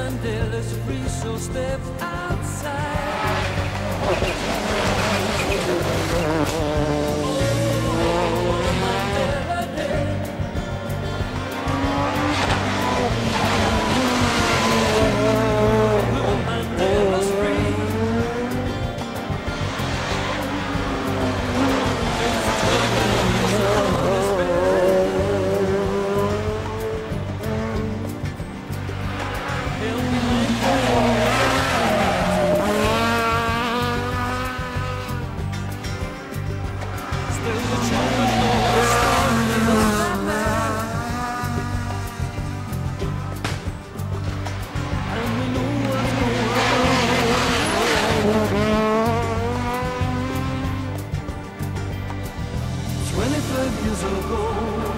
Mandela's free, so step outside. Years ago.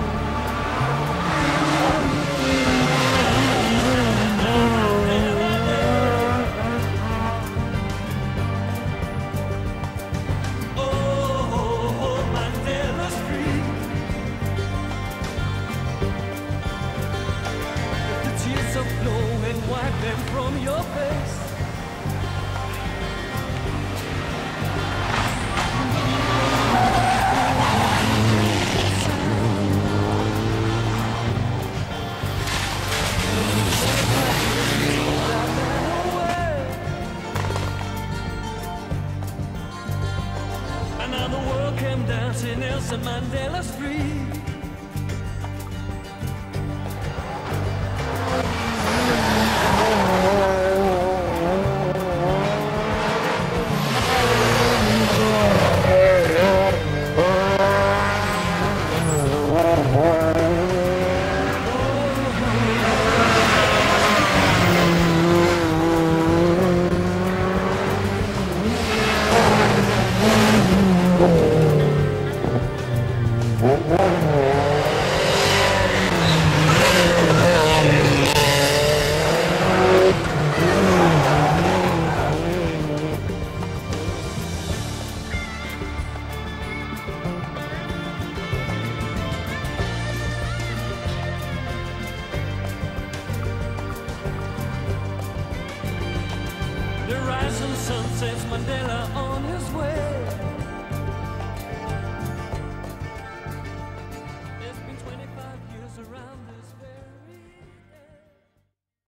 To Nelson Mandela Street. The rising sun sets Mandela on his way.